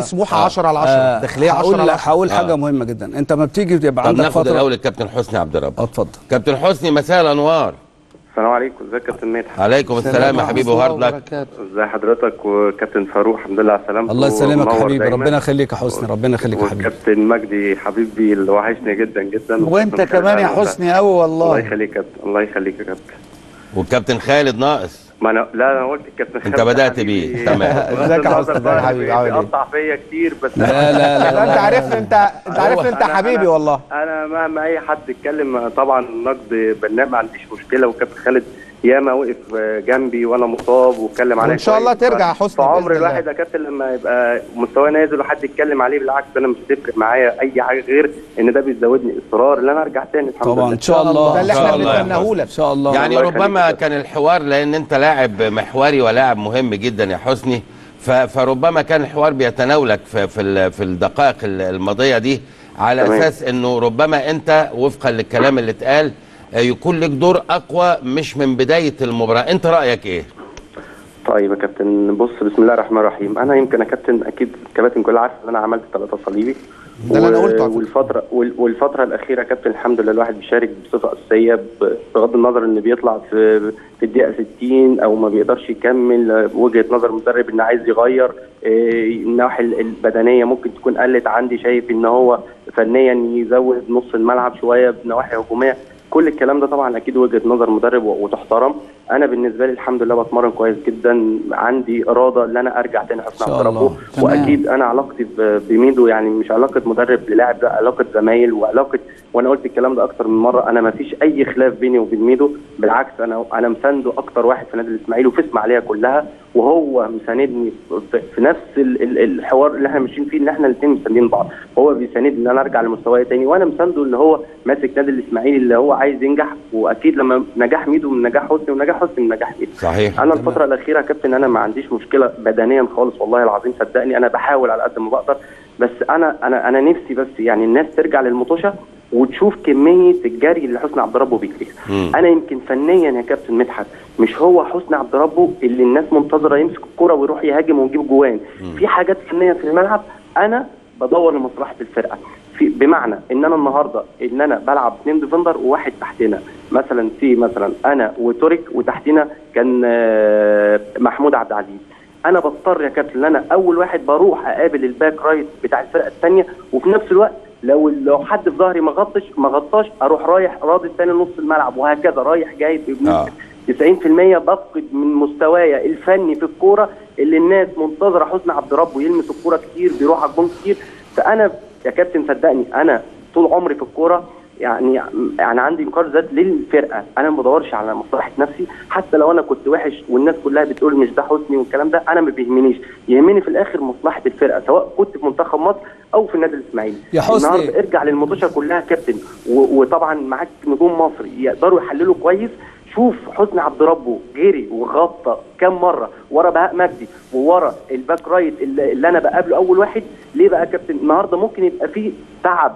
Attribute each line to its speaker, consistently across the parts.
Speaker 1: سموحه 10 على 10
Speaker 2: آه،
Speaker 1: داخلية 10
Speaker 2: هقول
Speaker 1: على 10
Speaker 2: هقول حاجة مهمة جدا. أنت ما بتيجي يبقى
Speaker 3: طب
Speaker 2: عندك
Speaker 3: ناخد
Speaker 2: فتره
Speaker 3: الأول الكابتن حسني عبد الرب.
Speaker 2: آه اتفضل.
Speaker 3: كابتن حسني مساء الأنوار.
Speaker 4: السلام عليكم. ازيك يا كابتن مدحت؟
Speaker 3: عليكم السلام يا حبيبي وهارد لك.
Speaker 4: ازي حضرتك وكابتن فاروق؟ الحمد لله على سلامته
Speaker 2: الله يسلمك حبيبي. ربنا يخليك يا حسني ربنا يخليك يا حبيبي.
Speaker 4: وكابتن مجدي حبيبي اللي وحشني جدا جدا. وأنت
Speaker 1: كمان يا حسني قوي
Speaker 4: الله
Speaker 1: والله
Speaker 4: يخليك يا كابتن الله يخليك يا كابتن.
Speaker 3: والكابتن خالد ناقص.
Speaker 4: ما أنا لا أنا قلت الكابتن
Speaker 3: أنت
Speaker 4: خالد
Speaker 3: بدأت
Speaker 4: حبيبي.
Speaker 3: بيه، تمام.
Speaker 1: ازيك يا حسني؟
Speaker 4: بقى
Speaker 1: حبيبي، عامل إيه؟
Speaker 4: بيقطع فيا كتير بس
Speaker 2: لا لا لا
Speaker 1: أنت عارفني أنت أنت عارفني أنت
Speaker 4: أنا-
Speaker 1: حبيبي والله
Speaker 4: أنا مهما أي حد يتكلم طبعا النقد بناء ما عنديش مشكلة وكابتن خالد ياما وقف جنبي وأنا مصاب واتكلم عليا
Speaker 1: وإن شاء الله. ترجع يا حسني
Speaker 4: فعمر
Speaker 1: بإذن الله.
Speaker 4: الواحد يا كابتن لما يبقى مستواه نازل وحد يتكلم عليه بالعكس أنا مش هتفرق معايا أي حاجة غير إن ده بيزودني إصرار إن أنا أرجع تاني الحمد
Speaker 2: طبعا
Speaker 4: لله
Speaker 2: إن شاء الله
Speaker 1: ده اللي
Speaker 3: إن شاء إحنا
Speaker 1: بنتمناه. لك
Speaker 2: إن شاء الله
Speaker 3: يعني ربما كان الحوار لأن أنت لاعب محوري ولاعب مهم جدا يا حسني فربما كان الحوار بيتناولك في في في الدقائق ال- الماضية دي على
Speaker 4: تمام.
Speaker 3: أساس إنه ربما أنت وفقا للكلام اللي اتقال يكون لك دور أقوى مش من بداية المباراة. أنت رأيك إيه؟
Speaker 4: طيب يا كابتن بص بسم الله الرحمن الرحيم. أنا يمكن يا كابتن أكيد الكباتن كلها عارفه إن أنا عملت ثلاثة صليبي.
Speaker 1: ده اللي أنا قلته.
Speaker 4: والفترة وال- والفترة الأخيرة يا كابتن الحمد لله الواحد بيشارك بصفة أساسية بغض النظر إن بيطلع في في الدقيقة 60 أو ما بيقدرش يكمل وجهة نظر المدرب إن عايز يغير إيه، النواحي ال- البدنية ممكن تكون قلت عندي شايف إن هو فنيا يزود نص الملعب شوية بنواحي هجومية. كل الكلام ده طبعا أكيد وجهة نظر مدرب وتحترم. أنا بالنسبة لي الحمد لله بتمرن كويس جدا. عندي إرادة إن أنا أرجع تاني حسن
Speaker 2: تمام.
Speaker 4: وأكيد أنا علاقتي بميدو يعني مش علاقة مدرب للاعب ده علاقة زمايل وعلاقه وأنا قلت الكلام ده أكتر من مرة. أنا ما فيش أي خلاف بيني وبين ميدو. بالعكس أنا أنا مسانده أكتر واحد في نادي الإسماعيلي وفي إسماعيلية كلها. وهو مساندني في- نفس ال- ال- الحوار اللي إحنا ماشيين فيه إن إحنا الاثنين مساندين بعض. هو بيساندني إن أنا أرجع لمستواي تاني. وأنا مسانده إن هو ماسك نادي الإسماعيلي اللي هو عايز ينجح وأكيد لما نجاح ميدو من نجاح حسني ونجاح حسني من نجاح ميدو.
Speaker 3: صحيح.
Speaker 4: أنا الفترة الأخيرة يا كابتن أنا ما عنديش مشكلة بدنيا خالص والله العظيم صدقني أنا بحاول على قد ما بقدر بس أنا أنا أنا نفسي بس يعني الناس ترجع للمطوشة وتشوف كمية الجري اللي حسني عبد ربه بيجريها. أنا يمكن فنيا يا كابتن مدحت مش هو حسني عبد ربه اللي الناس منتظرة يمسك الكرة ويروح يهاجم ويجيب جوان. في حاجات فنية في الملعب أنا بدور لمصلحة الفرقة. في بمعنى ان أنا النهارده إن أنا بلعب اثنين ديفندر وواحد تحتنا مثلا في مثلا أنا وتوريك وتحتنا كان آه، محمود عبد العزيز. أنا بضطر يا كابتن إن أنا أول واحد بروح أقابل ال back right بتاع الفرقة الثانية وفي نفس الوقت لو لو حد في ظهري ما غطاش ما غطاش أروح رايح راجع الثاني نص الملعب وهكذا. رايح جاي
Speaker 3: آه.
Speaker 4: 90% بفقد من مستوايا الفني في الكورة اللي الناس منتظرة حسني عبد ربه يلمس الكورة كتير بيروح على الجون كتير. فأنا يا كابتن صدقني أنا طول عمري في الكورة يعني يعني عندي انكار ذات للفرقة. أنا ما بدورش على مصلحة نفسي. حتى لو أنا كنت وحش والناس كلها بتقول مش ده حسني والكلام ده أنا ما بيهمنيش. يهمني في الآخر مصلحة الفرقة سواء كنت في منتخب مصر أو في النادي الإسماعيلي.
Speaker 2: يا حسني.
Speaker 4: النهارده ارجع للماتشات كلها كابتن. وطبعا معاك نجوم مصر يقدروا يحللوا كويس شوف حسني عبد ربه جري وغطى كام مرة ورا بهاء مجدي وورا ال back right اللي, اللي أنا بقابله أول واحد. ليه بقى كابتن؟ النهارده ممكن يبقى فيه تعب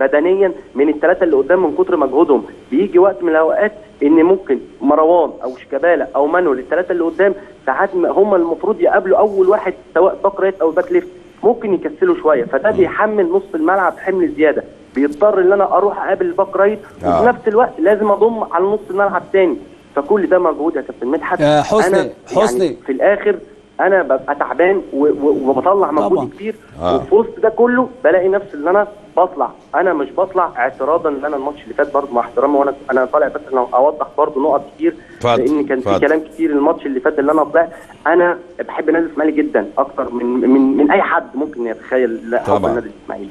Speaker 4: بدنيا من الثلاثه اللي قدام من كتر مجهودهم. بيجي وقت من الأوقات إن ممكن مروان أو شيكابالا أو مانويل الثلاثه اللي قدام ساعات هم المفروض يقابلوا أول واحد سواء back right أو back left ممكن يكسلوا شوية. فده بيحمل نص الملعب حمل زيادة. بيضطر إن أنا أروح أقابل ال back right
Speaker 3: آه.
Speaker 4: وفي نفس الوقت لازم أضم على نص الملعب تاني فكل ده مجهود يا كابتن مدحت
Speaker 2: يا حسني،
Speaker 4: أنا
Speaker 2: حسني.
Speaker 4: يعني في الآخر أنا ببقى تعبان وبطلع
Speaker 2: طبعا.
Speaker 4: مجهود كتير
Speaker 3: آه.
Speaker 4: وفي وسط ده كله بلاقي نفسي إن أنا بطلع أنا مش بطلع اعتراضا إن أنا الماتش اللي فات برضه مع احترامي وأنا أنا طالع بس أنا أوضح برضه نقط كتير
Speaker 3: اتفضل،
Speaker 4: لأن كان في. كلام كتير الماتش اللي فات اللي أنا طلعت أنا بحب نادي الإسماعيلي جدا أكتر من من من أي حد ممكن يتخيل حب
Speaker 3: طبعا.
Speaker 4: النادي الإسماعيلي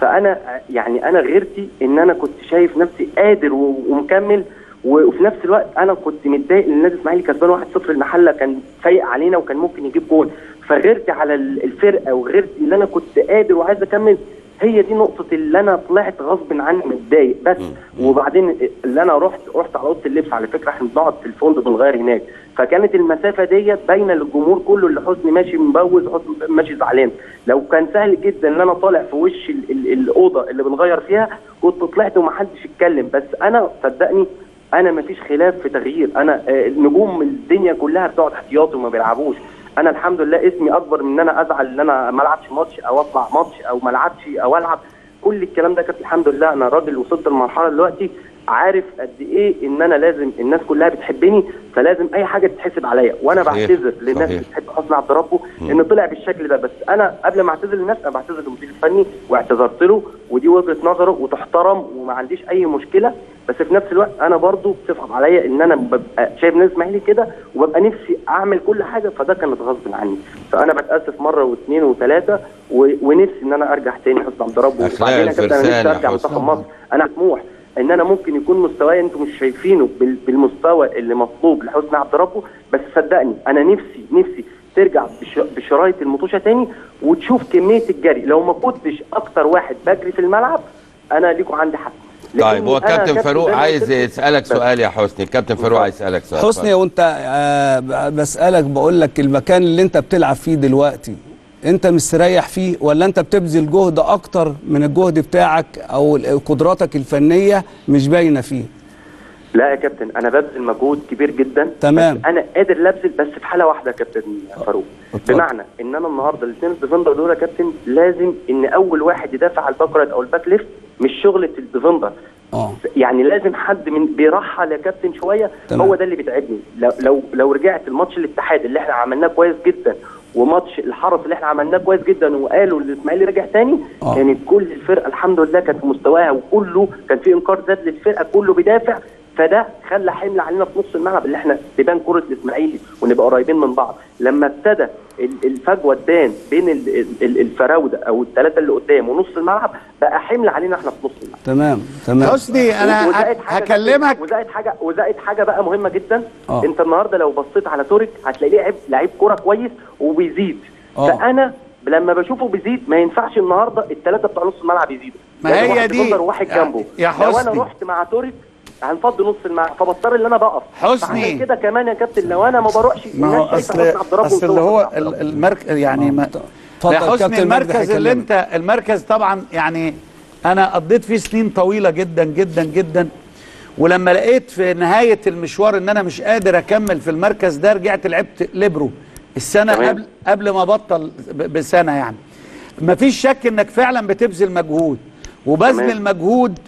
Speaker 4: فأنا يعني أنا غيرتي إن أنا كنت شايف نفسي قادر ومكمل وفي نفس الوقت أنا كنت متضايق إن النادي الإسماعيلي كسبان 1-0 المحلة كان فايق علينا وكان ممكن يجيب جول فغيرتي على ال- الفرقة وغيرتي إن أنا كنت قادر وعايز أكمل هي دي نقطة اللي أنا طلعت غصب عني متضايق بس. وبعدين اللي أنا رحت رحت على أوضة اللبس على فكرة إحنا بنقعد في الفندق بنغير هناك. فكانت المسافة ديت باينة للجمهور كله اللي حسني ماشي مبوز حسني ماشي زعلان. لو كان سهل جدا إن أنا طالع في وش ال- ال- الأوضة اللي بنغير فيها كنت طلعت ومحدش اتكلم. بس أنا صدقني أنا مفيش خلاف في تغيير. أنا آه، نجوم الدنيا كلها بتقعد احتياطي وما بيلعبوش. أنا الحمد لله اسمي أكبر من إن أنا أزعل إن أنا ما ألعبش ماتش أو أطلع ماتش أو ما ألعبش أو ألعب. كل الكلام ده كانت الحمد لله. أنا راجل وصلت لمرحلة دلوقتي عارف قد إيه إن أنا لازم الناس كلها بتحبني فلازم أي حاجة تتحسب عليا.
Speaker 3: وأنا
Speaker 4: بعتذر للناس. اللي بتحب حسني عبد ربه ان طلع بالشكل ده. بس أنا قبل ما أعتذر للناس أنا بعتذر للمدير الفني واعتذرت له ودي وجهة نظره وتحترم وما عنديش أي مشكلة. بس في نفس الوقت أنا برضو بتصعب عليا إن أنا ببقى شايف ناس اسماعيلي كده وببقى نفسي أعمل كل حاجة فده كانت غصب عني. فأنا بتأسف مرة واثنين وثلاثة و... ونفسي إن أنا أرجع تاني حسني عبد ربه وبعدين
Speaker 3: أنا
Speaker 4: نفسي
Speaker 3: أرجع.
Speaker 4: منتخب مصر. أنا طموح إن أنا ممكن يكون مستواي أنتم مش شايفينه بال- بالمستوى اللي مطلوب لحسني عبد ربه بس صدقني أنا نفسي نفسي ترجع بش- بشرايط المطوشه تاني وتشوف كمية الجري. لو ما كنتش أكتر واحد بجري في الملعب أنا ليكوا عندي حق.
Speaker 3: طيب هو كابتن فاروق عايز.
Speaker 4: يسألك.
Speaker 3: سؤال يا حسني كابتن فاروق عايز يسألك سؤال
Speaker 2: حسني وانت آه بسألك بقول لك المكان اللي انت بتلعب فيه دلوقتي انت مستريح فيه ولا انت بتبذل جهد أكتر من الجهد بتاعك أو قدراتك الفنية مش باينة فيه
Speaker 4: لا يا كابتن أنا ببذل مجهود كبير جدا
Speaker 2: تمام.
Speaker 4: بس أنا قادر لابذل بس في حالة واحدة يا كابتن فاروق. بمعنى إن أنا النهارده الاثنين ال defender دول يا كابتن لازم إن أول واحد يدافع على ال back right أو ال back left مش شغلة ال
Speaker 2: defender آه
Speaker 4: يعني لازم حد من بيرحل يا كابتن شوية
Speaker 2: تمام.
Speaker 4: هو ده اللي بيتعبني لو لو لو رجعت الماتش الاتحاد اللي إحنا عملناه كويس جدا وماتش الحرس اللي إحنا عملناه كويس جدا وقالوا الإسماعيلي رجع تاني
Speaker 2: آه.
Speaker 4: كانت كل الفرقة الحمد لله كانت في مستواها وكله كان في إنكار ذات للفرقة كله بيدافع فده خلى حمل علينا في نص الملعب اللي إحنا تبان كرة الإسماعيلي ونبقى قريبين من بعض. لما ابتدى ال- الفجوة تبان بين ال- ال- الفراودة أو الثلاثة اللي قدام ونص الملعب بقى حمل علينا إحنا في نص الملعب.
Speaker 2: تمام تمام.
Speaker 1: حسني أنا
Speaker 4: وزائد
Speaker 1: ه-
Speaker 4: حاجة
Speaker 1: هكلمك.
Speaker 4: وزائد حاجة وزائد حاجة بقى مهمة جدا.
Speaker 2: آه.
Speaker 4: أنت النهارده لو بصيت على تورك هتلاقيه لعيب لعيب كورة كويس وبيزيد.
Speaker 2: آه.
Speaker 4: فأنا لما بشوفه بيزيد ما ينفعش النهارده الثلاثة بتوع نص الملعب يزيدوا.
Speaker 1: ما هي
Speaker 4: واحد
Speaker 1: دي- يا-
Speaker 4: جنبه.
Speaker 1: يا
Speaker 4: لو أنا
Speaker 1: حسني.
Speaker 4: رحت مع تورك هنفضي نص الملعب فبضطر إن أنا بقف
Speaker 1: حسني.
Speaker 4: كده كمان يا كابتن لو أنا ما بروحش
Speaker 5: ما هو
Speaker 4: أصل
Speaker 5: أصل اللي هو. المركز يعني ما يا حسني المركز اللي. انت المركز طبعا يعني أنا قضيت فيه سنين طويلة جدا جدا جدا ولما لقيت في نهاية المشوار إن أنا مش قادر أكمل في المركز ده رجعت لعبت ليبرو السنة
Speaker 4: تمام.
Speaker 5: قبل قبل ما أبطل ب- بسنة يعني مفيش شك إنك فعلا بتبذل مجهود وبذل. المجهود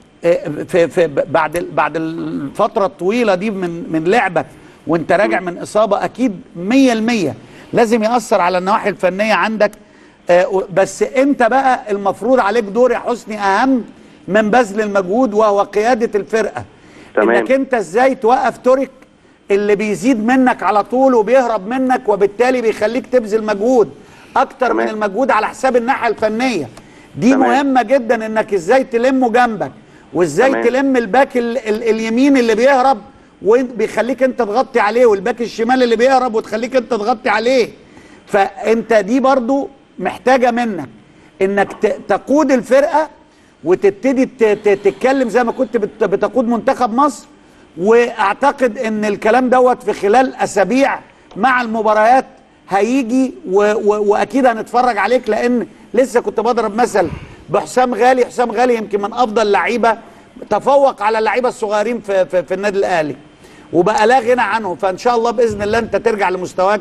Speaker 5: في في بعد بعد الفترة الطويلة دي من من لعبك وانت راجع من إصابة أكيد 100% لازم يأثر على النواحي الفنية عندك آه، بس انت بقى المفروض عليك دور يا حسني أهم من بذل المجهود وهو قيادة الفرقة
Speaker 4: تمام.
Speaker 5: إنك انت إزاي توقف تورك اللي بيزيد منك على طول وبيهرب منك وبالتالي بيخليك تبذل مجهود أكتر من
Speaker 4: تمام.
Speaker 5: المجهود على حساب الناحية الفنية دي
Speaker 4: تمام.
Speaker 5: مهمة جدا إنك إزاي تلمه جنبك وازاي
Speaker 4: تمام.
Speaker 5: تلم ال back ال ال اليمين اللي بيهرب وبيخليك انت تغطي عليه وال back الشمال اللي بيهرب وتخليك انت تغطي عليه فانت دي برضو محتاجة منك انك ت- تقود الفرقة وتبتدي تتكلم زي ما كنت بت- بتقود منتخب مصر واعتقد ان الكلام دوت في خلال أسابيع مع المباريات هيجي و و وأكيد هنتفرج عليك لأن لسه كنت بضرب مثل بحسام غالي حسام غالي يمكن من أفضل لعيبة تفوق على اللعيبة الصغيرين في, في, في النادي الأهلي. وبقى لا غنى عنه فإن شاء الله بإذن الله أنت ترجع لمستواك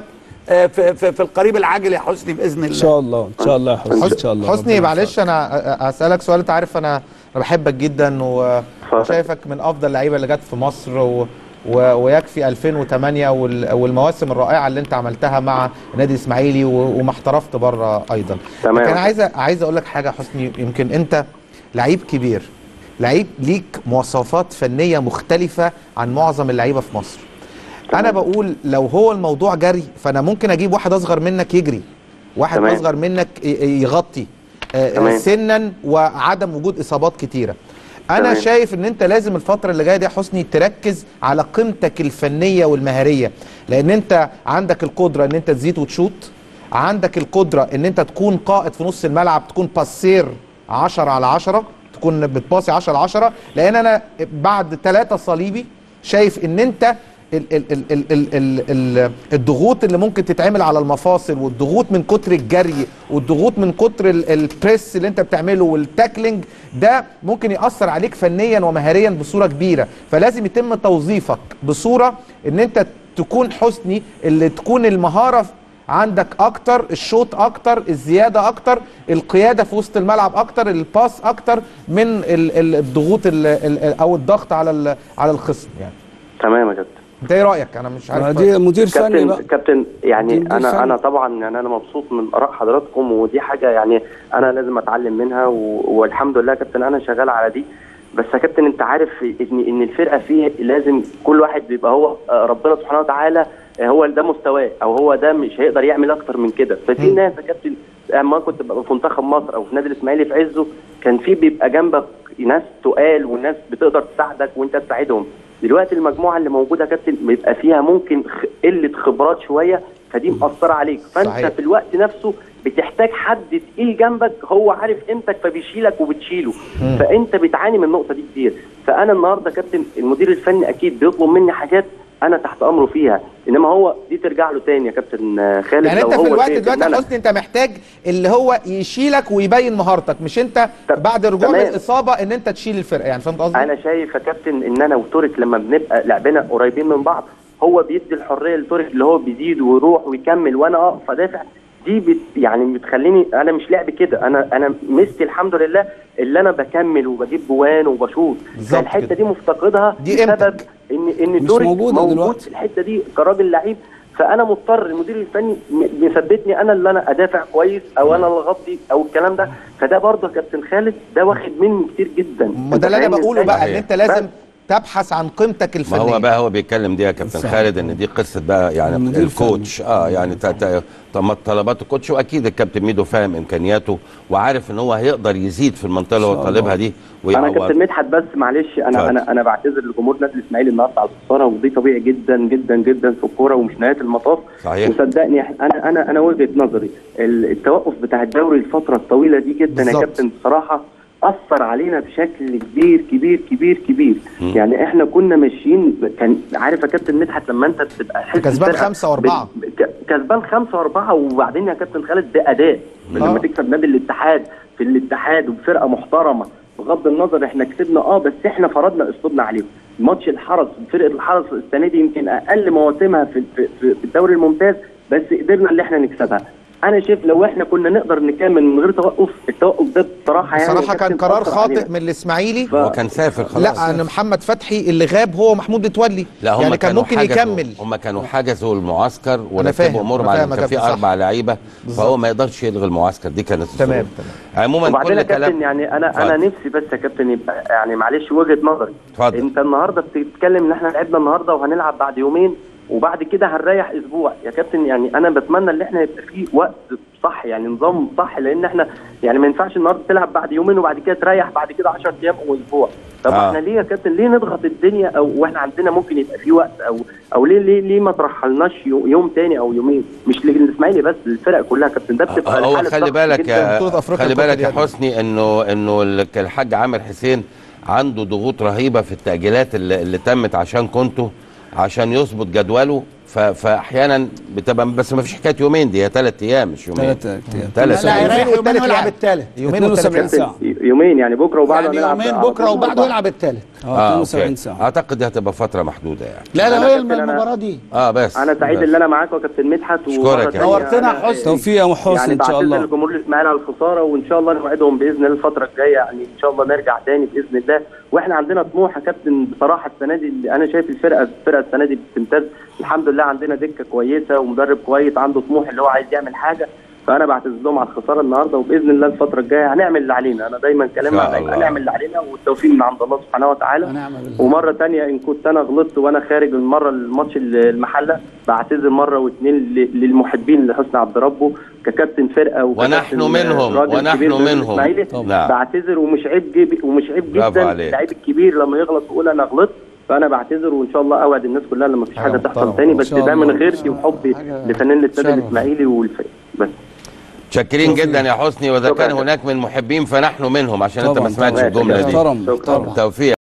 Speaker 5: آه، في, في, في القريب العاجل يا حسني بإذن الله.
Speaker 2: ان شاء الله إن شاء الله يا حسني إن شاء الله.
Speaker 1: حسني معلش أنا أ- أ- اسالك سؤال أنت عارف أنا أنا بحبك جدا و- وشايفك من أفضل اللعيبة اللي جت في مصر و... ويكفي 2008 وال... والمواسم الرائعة اللي انت عملتها مع النادي الاسماعيلي. وما احترفت بره أيضا
Speaker 4: تمام.
Speaker 1: لكن أنا عايز عايز أقول لك حاجة يا حسني يمكن انت لعيب كبير لعيب ليك مواصفات فنية مختلفة عن معظم اللعيبة في مصر أنا بقول لو هو الموضوع جري فأنا ممكن أجيب واحد أصغر منك يجري واحد
Speaker 4: تمام.
Speaker 1: أصغر منك يغطي آه،
Speaker 4: تمام.
Speaker 1: سنا وعدم وجود إصابات كتيرة أنا
Speaker 4: تمام.
Speaker 1: شايف إن أنت لازم الفترة اللي جاية دي يا حسني تركز على قيمتك الفنية والمهارية. لأن أنت عندك القدرة إن أنت تزيد وتشوط. عندك القدرة إن أنت تكون قائد في نص الملعب تكون باسير 10 على 10 تكون بتباصي 10 على 10 لأن أنا بعد ثلاثة صليبي شايف إن أنت ال ال ال ال ال ال ال الضغوط اللي ممكن تتعمل على المفاصل والضغوط من كتر الجري والضغوط من كتر ال- ال press اللي انت بتعمله وال tackling ده ممكن يأثر عليك فنيا ومهاريا بصورة كبيرة. فلازم يتم توظيفك بصورة إن انت تكون حسني اللي تكون المهارة عندك أكتر الشوت أكتر الزيادة أكتر القيادة في وسط الملعب أكتر الباس أكتر من ال- ال- الضغوط ال- ال- أو الضغط على على الخصم يعني.
Speaker 4: تمام يا كابتن
Speaker 1: انت إيه رأيك؟ أنا مش عارف.
Speaker 2: دي مدير فني
Speaker 4: كابتن
Speaker 2: بقى.
Speaker 4: كابتن يعني أنا
Speaker 2: فني.
Speaker 4: أنا طبعا يعني أنا مبسوط من آراء حضراتكم ودي حاجة يعني أنا لازم أتعلم منها و... والحمد لله يا كابتن أنا شغال على دي. بس يا كابتن أنت عارف ان إن الفرقة فيه لازم كل واحد بيبقى هو آه، ربنا سبحانه وتعالى آه، هو ده مستواه أو هو ده مش هيقدر يعمل أكتر من كده. ففي. ناس يا كابتن أما كنت ببقى في منتخب مصر أو في نادي الإسماعيلي في عزه كان في بيبقى جنبك ناس تقال وناس بتقدر تساعدك وأنت تساعدهم. دلوقتي المجموعة اللي موجودة يا كابتن بيبقى فيها ممكن قلة خبرات شوية فدي مأثره عليك. فأنت
Speaker 1: صحيح.
Speaker 4: في الوقت نفسه بتحتاج حد تقيل جنبك هو عارف قيمتك فبيشيلك وبتشيله. فأنت بتعاني من النقطة دي كتير. فأنا النهارده كابتن المدير الفني أكيد بيطلب مني حاجات أنا تحت أمره فيها إنما هو دي ترجع له تاني يا كابتن خالد
Speaker 1: يعني
Speaker 4: أنت
Speaker 1: في الوقت دلوقتي
Speaker 4: إن
Speaker 1: حسني أنت محتاج اللي هو يشيلك ويبين مهارتك مش
Speaker 4: أنت
Speaker 1: بعد من
Speaker 4: تمام.
Speaker 1: الاصابه إن أنت تشيل الفرقة يعني فهمت قصدي؟
Speaker 4: أنا شايف يا كابتن إن أنا وتورك لما بنبقى لعبنا قريبين من بعض هو بيدي الحرية لتورك اللي هو بيزيد ويروح ويكمل وأنا أقف أدافع دي بت يعني بتخليني أنا مش لعب كده أنا أنا ميزتي الحمد لله اللي أنا بكمل وبجيب جوان وبشوط
Speaker 1: فالحتة.
Speaker 4: دي مفتقدها
Speaker 1: دي
Speaker 4: بسبب. ان إن
Speaker 2: موجودة
Speaker 4: موجود
Speaker 2: دلوقتي.
Speaker 4: في الحتة دي كراجل لعيب فأنا مضطر المدير الفني مثبتني أنا اللي أنا أدافع كويس أو أنا اللي أغطي أو الكلام ده فده برضه يا كابتن خالد ده واخد مني كتير جدا
Speaker 1: ما ده اللي
Speaker 4: أنا
Speaker 1: بقوله؟ بقى إن أنت لازم. تبحث عن قيمتك
Speaker 3: ما
Speaker 1: الفنية
Speaker 3: هو بقى هو بيتكلم دي يا كابتن. خالد إن دي قصة بقى يعني الكوتش آه يعني طلبات الكوتش وأكيد الكابتن ميدو فاهم إمكانياته وعارف إن هو هيقدر يزيد في المنطقة اللي هو طالبها. دي
Speaker 4: أنا
Speaker 3: ويعوض
Speaker 4: كابتن مدحت بس معلش
Speaker 3: أنا.
Speaker 4: أنا أنا بعتذر لجمهور نادي الإسماعيلي النهارده على الخسارة ودي طبيعي جدا جدا جدا في الكورة ومش نهاية المطاف
Speaker 3: صحيح.
Speaker 4: وصدقني أنا أنا أنا وجهة نظري ال- التوقف بتاع الدوري الفترة الطويلة دي جدا يا. كابتن بصراحة اثر علينا بشكل كبير كبير كبير كبير
Speaker 3: مم.
Speaker 4: يعني إحنا كنا ماشيين كان عارف يا كابتن مدحت لما أنت بتبقى
Speaker 1: كسبان
Speaker 4: الفرقة
Speaker 1: خمسة وأربعة.
Speaker 4: ب- ك- كسبان خمسة وأربعة وبعدين يا كابتن خالد بأداء لما
Speaker 1: آه.
Speaker 4: تكسب نادي الاتحاد في الاتحاد وبفرقة محترمة بغض النظر إحنا كسبنا آه بس إحنا فرضنا أسلوبنا عليهم ماتش الحرس فرقة الحرس السنة دي يمكن أقل مواسمها في في في في الدوري الممتاز بس قدرنا اللي إحنا نكسبها أنا شايف لو إحنا كنا نقدر نكمل من غير توقف التوقف ده بصراحة يعني
Speaker 1: بصراحه كان قرار خاطئ
Speaker 4: علينا.
Speaker 1: من الإسماعيلي
Speaker 4: ف-
Speaker 3: هو كان سافر خلاص
Speaker 1: لا أنا محمد فتحي اللي غاب هو محمود متولي
Speaker 3: لا هم
Speaker 1: يعني كان
Speaker 3: كانوا
Speaker 1: ممكن يكمل
Speaker 3: هم كانوا حجزوا المعسكر ورتبوا
Speaker 1: أمورهم
Speaker 3: على كان في. أربع
Speaker 1: لعيبة.
Speaker 3: فهو ما يقدرش يلغي المعسكر دي كانت
Speaker 1: تمام. تمام
Speaker 3: عموما
Speaker 4: وبعدين يا
Speaker 3: كل
Speaker 4: كابتن
Speaker 3: كلام
Speaker 4: يعني أنا
Speaker 3: اتفضل.
Speaker 4: أنا نفسي بس يا كابتن يبقى يعني معلش وجهة نظري. أنت النهارده بتتكلم إن إحنا لعبنا النهارده وهنلعب بعد يومين وبعد كده هنريح أسبوع. يا كابتن يعني أنا بتمنى إن إحنا يبقى في وقت صح يعني نظام صح لأن إحنا يعني ما ينفعش النهارده تلعب بعد يومين وبعد كده تريح بعد كده 10 أيام أو أسبوع. طب
Speaker 3: آه.
Speaker 4: إحنا ليه يا كابتن؟ ليه نضغط الدنيا أو وإحنا عندنا ممكن يبقى في وقت أو أو ليه ليه ليه ما ترحلناش يو- يوم تاني أو يومين؟ مش للإسماعيلي بس للفرق كلها يا كابتن. ده بتبقى
Speaker 3: هو
Speaker 4: الحالة
Speaker 3: خلي بالك يا خلي بالك يا. حسني إنه إنه ال- الحاج عامر حسين عنده ضغوط رهيبة في التأجيلات اللي, اللي تمت عشان كنتوا عشان يظبط جدوله فاحيانا بتبقى بس ما فيش حكايه يومين دي هي ثلاث أيام مش يومين
Speaker 2: ثلاث أيام.
Speaker 3: ثلاث
Speaker 5: لا
Speaker 3: أيام
Speaker 5: يريح يومين ويلعب
Speaker 1: يومين
Speaker 2: 72
Speaker 1: وثلاث
Speaker 2: ساعة
Speaker 4: يومين يعني بكره وبعده
Speaker 5: يعني يومين بكره وبعده. يلعب التالت
Speaker 2: آه
Speaker 3: okay.
Speaker 2: 72 ساعه
Speaker 3: أعتقد دي هتبقى فترة محدودة يعني.
Speaker 5: لا
Speaker 4: أنا
Speaker 5: لا هي المباراة دي.
Speaker 3: آه بس.
Speaker 4: أنا سعيد
Speaker 3: بس.
Speaker 4: إن أنا معاك يا كابتن مدحت
Speaker 3: يا
Speaker 4: تانية.
Speaker 5: نورتنا
Speaker 4: أنا-
Speaker 5: حسني.
Speaker 2: توفيق يا ام حسن
Speaker 4: يعني
Speaker 2: إن شاء
Speaker 4: بعتذر
Speaker 2: الله.
Speaker 4: لجمهور الإسماعيلي على الخسارة وإن شاء الله نوعدهم بإذن الله الفترة الجاية. يعني إن شاء الله نرجع تاني بإذن الله. وإحنا عندنا طموح يا كابتن بصراحة السنة دي اللي أنا شايف الفرقة الفرقة السنة دي بتمتاز. الحمد لله عندنا دكة كويسة ومدرب كويس عنده طموح اللي هو عايز يعمل حاجة. فأنا بعتذر لهم على الخسارة النهارده وبإذن الله الفترة الجاية هنعمل اللي علينا أنا دايما كلامي. هنعمل اللي علينا والتوفيق من عند الله سبحانه وتعالى. ومرة تانية إن كنت أنا غلطت وأنا خارج من مره الماتش المحلة بعتذر مرة واثنين ل- للمحبين لحسن عبد ربه ككابتن فرقة
Speaker 3: ونحن منهم،
Speaker 4: راجل
Speaker 3: ونحن منهم. طبعا.
Speaker 4: بعتذر ومش عيب جيب ومش عيب جدا. اللعيب الكبير لما يغلط ويقول أنا غلطت فأنا بعتذر وإن شاء الله أوعد الناس كلها لما فيش حاجة
Speaker 1: حاجة
Speaker 4: تحصل. تاني بس ده من. غيرتي وحبي لفنان الاستاد. الاسماعيلي والفريق بس
Speaker 3: شاكرين جدا يا حسني
Speaker 4: وإذا.
Speaker 3: كان هناك من محبين فنحن منهم عشان أنت
Speaker 2: طبعاً،
Speaker 3: ما سمعتش
Speaker 4: طبعاً.
Speaker 3: الجملة دي.
Speaker 2: محترم
Speaker 3: توفيق